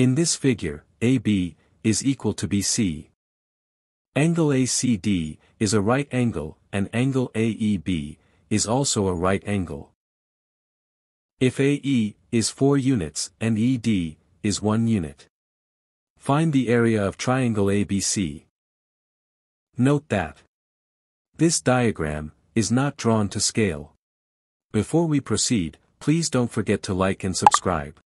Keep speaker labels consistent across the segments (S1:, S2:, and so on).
S1: In this figure, AB is equal to BC. Angle ACD is a right angle and angle AEB is also a right angle. If AE is 4 units and ED is 1 unit. Find the area of triangle ABC. Note that this diagram is not drawn to scale. Before we proceed, please don't forget to like and subscribe.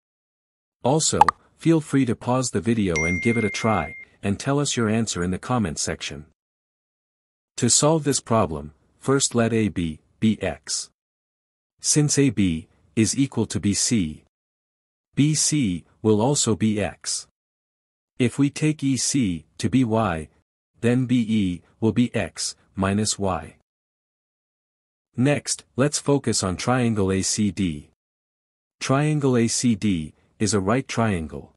S1: Also, feel free to pause the video and give it a try, and tell us your answer in the comment section. To solve this problem, first let AB be x. Since AB is equal to BC, BC will also be x. If we take EC to be y, then BE will be x minus y. Next, let's focus on triangle ACD. Triangle ACD is a right triangle.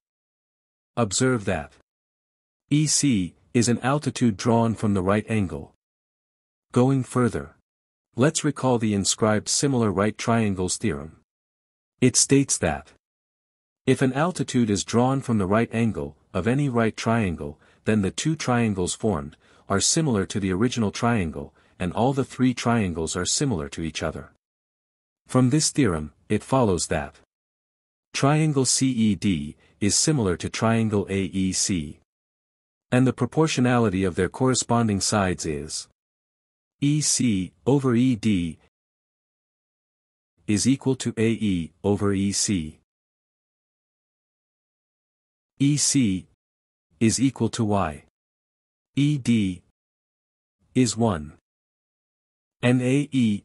S1: Observe that EC is an altitude drawn from the right angle. Going further. Let's recall the inscribed similar right triangles theorem. It states that if an altitude is drawn from the right angle of any right triangle, then the two triangles formed are similar to the original triangle, and all the three triangles are similar to each other. From this theorem, it follows that triangle CED is similar to triangle AEC. And the proportionality of their corresponding sides is EC over ED is equal to AE over EC. EC is equal to Y. ED is 1. And AE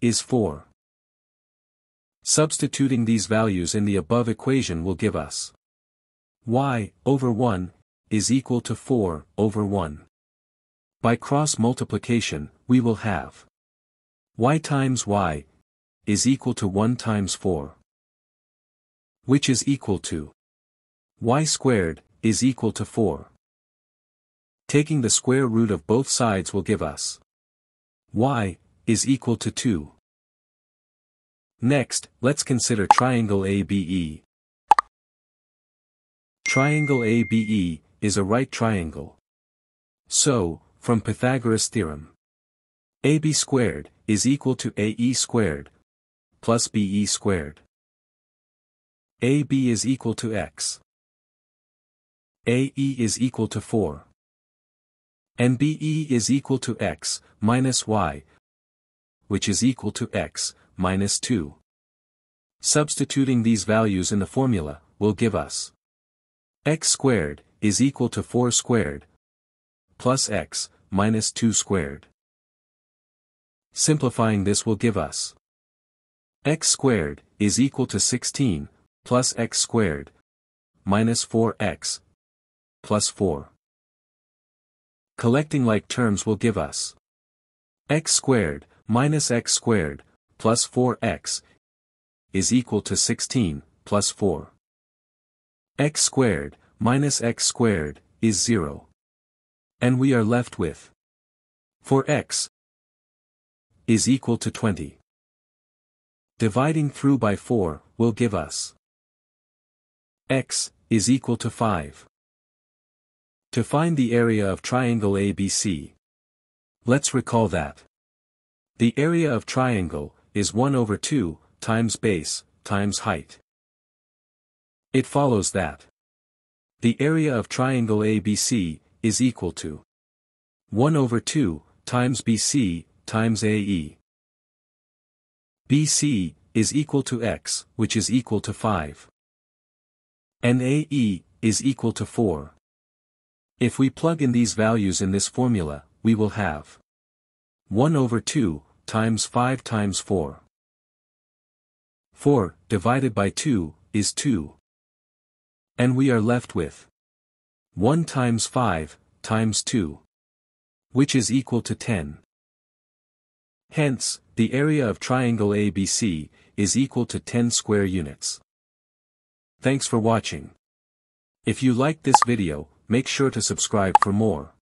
S1: is 4. Substituting these values in the above equation will give us y over 1 is equal to 4 over 1. By cross multiplication, we will have y times y is equal to 1 times 4. Which is equal to y squared is equal to 4. Taking the square root of both sides will give us y is equal to 2. Next, let's consider triangle ABE. Triangle ABE is a right triangle. So, from Pythagoras theorem, AB squared is equal to AE squared plus BE squared. AB is equal to X. AE is equal to 4. And BE is equal to X minus Y, which is equal to X minus 2. Substituting these values in the formula, will give us x squared is equal to 4 squared plus x minus 2 squared. Simplifying this will give us x squared is equal to 16 plus x squared minus 4x plus 4. Collecting like terms will give us x squared minus x squared plus 4x is equal to 16 plus 4 x squared, minus x squared, is 0. And we are left with 4x is equal to 20. Dividing through by 4 will give us x is equal to 5. To find the area of triangle ABC, let's recall that the area of triangle is 1 over 2 times base times height. It follows that the area of triangle ABC is equal to 1 over 2 times BC times AE. BC is equal to x, which is equal to 5. And AE is equal to 4. If we plug in these values in this formula, we will have 1 over 2 times 5 times 4. 4 divided by 2 is 2. And we are left with 1 times 5, times 2. Which is equal to 10. Hence, the area of triangle ABC is equal to 10 square units. Thanks for watching. If you liked this video, make sure to subscribe for more.